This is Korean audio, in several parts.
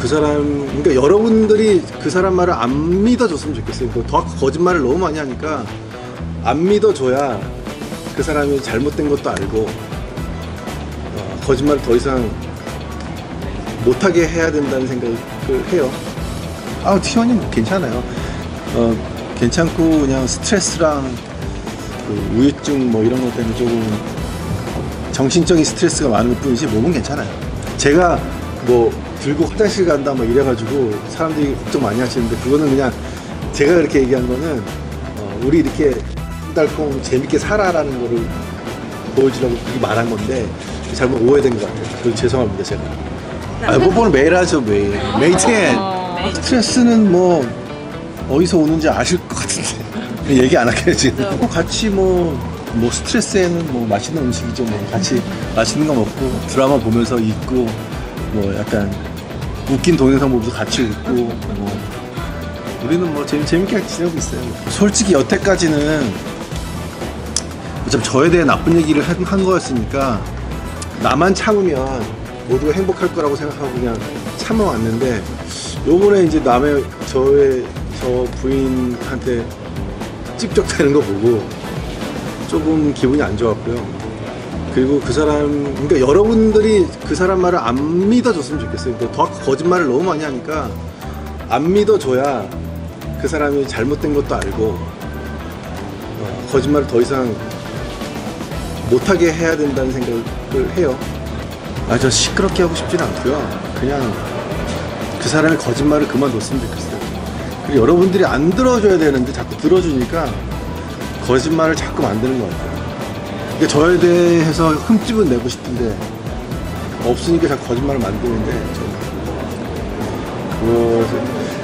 그 사람, 그러니까 여러분들이 그 사람 말을 안 믿어줬으면 좋겠어요. 뭐더 거짓말을 너무 많이 하니까 안 믿어줘야 그 사람이 잘못된 것도 알고 어, 거짓말을 더 이상 못하게 해야 된다는 생각을 해요. 아, 티원이 뭐 괜찮아요. 어, 괜찮고 그냥 스트레스랑 그 우유증 뭐 이런 것 때문에 조금 정신적인 스트레스가 많을 뿐이지 몸은 괜찮아요. 제가 뭐 들고 화장실 간다 뭐 이래가지고 사람들이 걱정 많이 하시는데 그거는 그냥 제가 그렇게 얘기한 거는 어, 우리 이렇게 달콤 재밌게 살아라는 거를 보여주려고 그렇게 말한 건데 잘못 오해된 것 같아요. 그 죄송합니다 제가. 아, 뽀뽀는 매일 하죠 매일. 매일 스트레스는 뭐 어디서 오는지 아실 것 같은데 얘기 안 할게요 지금. 뭐 같이 뭐. 뭐 스트레스에는 뭐 맛있는 음식이죠 뭐 같이 맛있는 거 먹고 드라마 보면서 있고 뭐 약간 웃긴 동영상 보면서 같이 웃고 뭐 우리는 뭐 재미, 재밌게 지내고 있어요 솔직히 여태까지는 좀 저에 대해 나쁜 얘기를 한, 한 거였으니까 나만 참으면 모두가 행복할 거라고 생각하고 그냥 참아왔는데 요번에 이제 남의 저의 저 부인한테 찝적대는 거 보고 조금 기분이 안 좋았고요. 그리고 그 사람, 그러니까 여러분들이 그 사람 말을 안 믿어줬으면 좋겠어요. 뭐더 거짓말을 너무 많이 하니까 안 믿어줘야 그 사람이 잘못된 것도 알고 어, 거짓말을 더 이상 못하게 해야 된다는 생각을 해요. 아, 저 시끄럽게 하고 싶진 않고요. 그냥 그 사람의 거짓말을 그만뒀으면 좋겠어요. 그리고 여러분들이 안 들어줘야 되는데 자꾸 들어주니까 거짓말을 자꾸 만드는 것 같아요. 그러니까 저에 대해서 흠집은 내고 싶은데 없으니까 자꾸 거짓말을 만드는데 저는 그거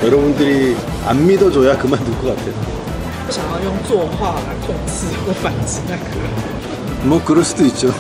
여러분들이 안 믿어줘야 그만둘 것 같아요. 不想要用作画来控制或反击那个人。 뭐 그럴 수도 있죠.